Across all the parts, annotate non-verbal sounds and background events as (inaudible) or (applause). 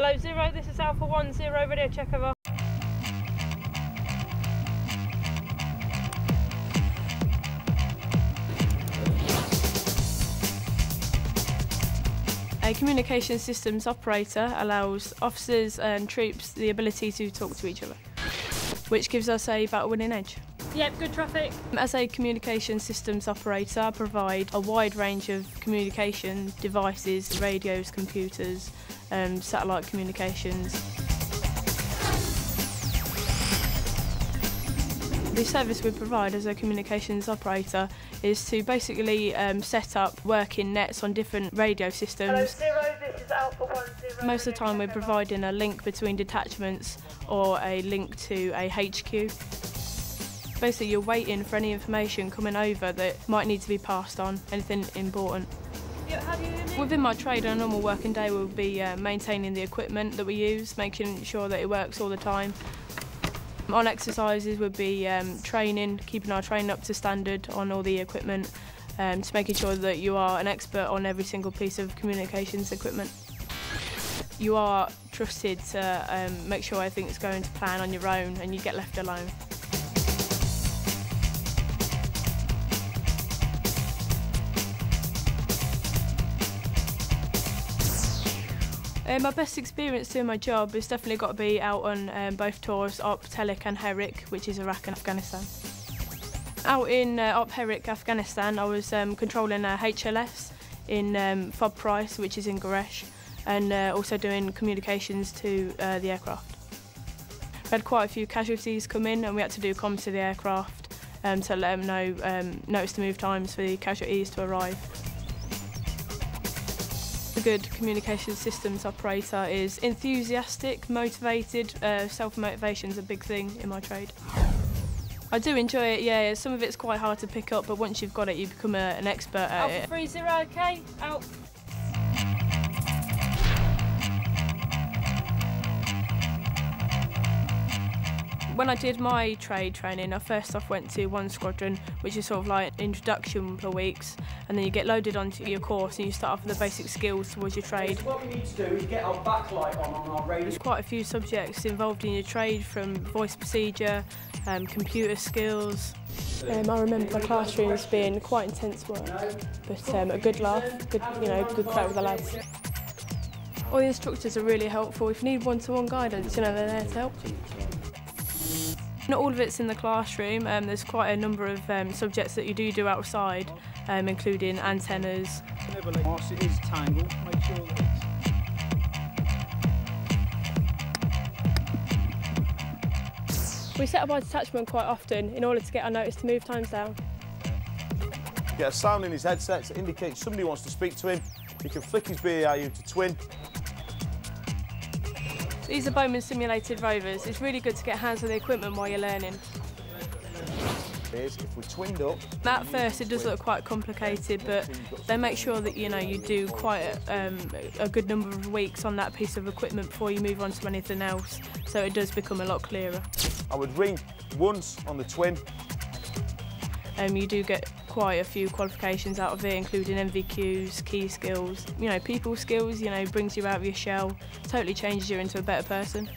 Hello, Zero, this is Alpha 1, Zero, radio check over. A communication systems operator allows officers and troops the ability to talk to each other, which gives us a battle winning edge. Yep, good traffic. As a communication systems operator, I provide a wide range of communication devices, radios, computers, um, satellite communications. The service we provide as a communications operator is to basically um, set up working nets on different radio systems. Zero, this is Alpha One Zero. Most of the time we're providing a link between detachments or a link to a HQ. Basically you're waiting for any information coming over that might need to be passed on, anything important. Within my trade, a normal working day will be uh, maintaining the equipment that we use, making sure that it works all the time. On exercises would be um, training, keeping our training up to standard on all the equipment, um, making sure that you are an expert on every single piece of communications equipment. You are trusted to um, make sure everything's going to plan on your own and you get left alone. Uh, my best experience doing my job has definitely got to be out on um, both tours, Op, Telic and Herrick, which is Iraq and Afghanistan. Out in uh, Op Herrick, Afghanistan, I was um, controlling a HLS in um, Fob Price, which is in Gereshk, and uh, also doing communications to uh, the aircraft. We had quite a few casualties come in and we had to do comms to the aircraft um, to let them know um, notice the move times for the casualties to arrive. Good communication systems operator is enthusiastic, motivated. Uh, Self-motivation is a big thing in my trade. I do enjoy it, yeah. Some of it's quite hard to pick up, but once you've got it, you become a, an expert at Alpha it. Three Zero, okay? Out. When I did my trade training, I first off went to one squadron, which is sort of like introduction for weeks, and then you get loaded onto your course and you start off with the basic skills towards your trade. What we need to do is get our backlight on on our radio. There's quite a few subjects involved in your trade, from voice procedure, um, computer skills. Um, I remember the classrooms being quite intense work, but um, a good laugh, good, you know, good crack with the lads. All the instructors are really helpful. If you need one-to-one guidance, you know, they're there to help. Not all of it's in the classroom. Um, there's quite a number of um, subjects that you do do outside, um, including antennas. Whilst it is tangled, make sure that We set up our detachment quite often in order to get our notice to move times down. Get a sound in his headset that indicates somebody wants to speak to him. He can flick his BAU to twin. These are Bowman simulated rovers. It's really good to get hands on the equipment while you're learning. If we twinned up, At first, it does look quite complicated, but they make sure that you know you do quite a, um, a good number of weeks on that piece of equipment before you move on to anything else. So it does become a lot clearer. I would ring once on the twin. Um, you do get quite a few qualifications out of it, including NVQs, key skills, you know, people skills. You know, brings you out of your shell, totally changes you into a better person.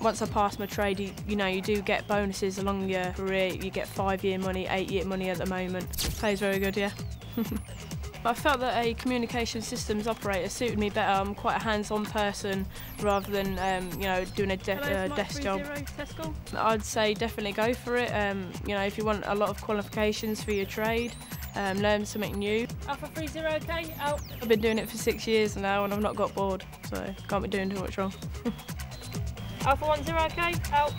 Once I pass my trade, you, you know, you do get bonuses along your career. You get five-year money, eight-year money at the moment. Pays very good, yeah. (laughs) I felt that a communication systems operator suited me better. I'm quite a hands-on person rather than um, you know doing a de- uh, desk job. I'd say definitely go for it. Um, you know, if you want a lot of qualifications for your trade, um, learn something new. Alpha Three Zero, okay? Out. I've been doing it for six years now and I've not got bored, so can't be doing too much wrong. (laughs) Alpha One Zero, okay? Out.